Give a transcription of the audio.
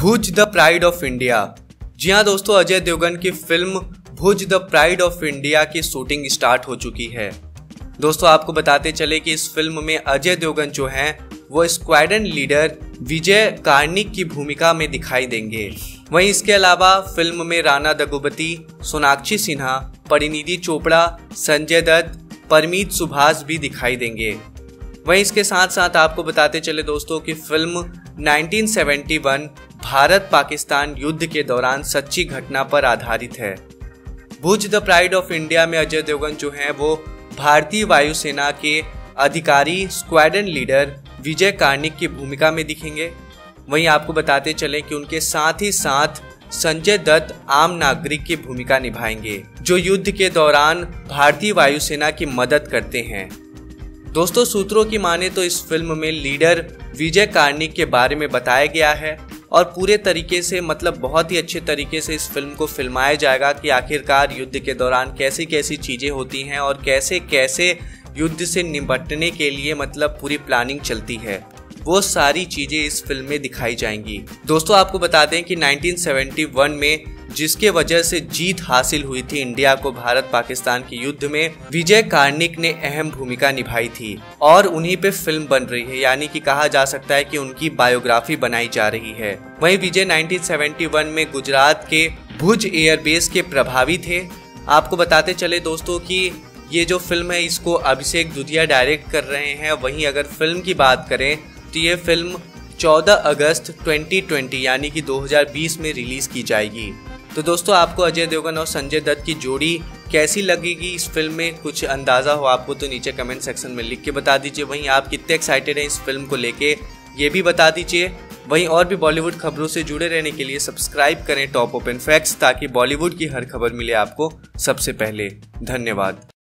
Bhuj the pride of India. जी हाँ दोस्तों, अजय देवगन की film Bhuj the pride of India की शूटिंग स्टार्ट हो चुकी है। दोस्तों, आपको बताते चले कि इस फ़िल्म में अजय देवगन जो हैं, वो स्क्वाडन लीडर विजय कार्निक की भूमिका में दिखाई देंगे। वहीं इसके अलावा फ़िल्म में राणा दगुबती, सोनाक्षी सिन्हा परिनिधि चोपड़ा, संजय दत्त, परमीत सुभाष भी दिखाई देंगे। वहीं इसके साथ साथ आपको बताते चले दोस्तों कि फ़िल्म 1971 भारत पाकिस्तान युद्ध के दौरान सच्ची घटना पर आधारित है। Bhuj the pride of India में अजय देवगन जो है, वो भारतीय वायुसेना के अधिकारी स्क्वाडन लीडर विजय कार्निक की भूमिका में दिखेंगे। वहीं आपको बताते चले कि उनके साथ ही साथ संजय दत्त आम नागरिक की भूमिका निभाएँगे, जो युद्ध के दौरान भारतीय वायुसेना की मदद करते हैं। दोस्तों, सूत्रों की माने तो इस फ़िल्म में लीडर विजय कार्निक के बारे में बताया गया है। और पूरे तरीके से मतलब बहुत ही अच्छे तरीके से इस फ़िल्म को फिल्माया जाएगा कि आखिरकार युद्ध के दौरान कैसी कैसी चीज़ें होती हैं और कैसे कैसे युद्ध से निपटने के लिए मतलब पूरी प्लानिंग चलती है। वो सारी चीज़ें इस फ़िल्म में दिखाई जाएँगी। दोस्तों, आपको बता दें कि 1971 में जिसके वजह से जीत हासिल हुई थी इंडिया को भारत पाकिस्तान के युद्ध में, विजय कार्निक ने अहम भूमिका निभाई थी और उन्हीं पे फ़िल्म बन रही है। यानी कि कहा जा सकता है कि उनकी बायोग्राफी बनाई जा रही है। वहीं विजय 1971 में गुजरात के भुज एयरबेस के प्रभावी थे। आपको बताते चले दोस्तों कि ये जो फ़िल्म है, इसको अभिषेक दुधिया डायरेक्ट कर रहे हैं। वहीं अगर फ़िल्म की बात करें तो ये फ़िल्म 14 अगस्त 2020 यानी कि 2020 में रिलीज़ की जाएगी। तो दोस्तों, आपको अजय देवगन और संजय दत्त की जोड़ी कैसी लगेगी? इस फ़िल्म में कुछ अंदाज़ा हो, आपको तो नीचे कमेंट सेक्शन में लिख के बता दीजिए। वहीं आप कितने एक्साइटेड हैं इस फ़िल्म को लेके, ये भी बता दीजिए। वहीं और भी बॉलीवुड खबरों से जुड़े रहने के लिए सब्सक्राइब करें टॉप ओपन फैक्ट्स, ताकि बॉलीवुड की हर खबर मिले आपको सबसे पहले। धन्यवाद।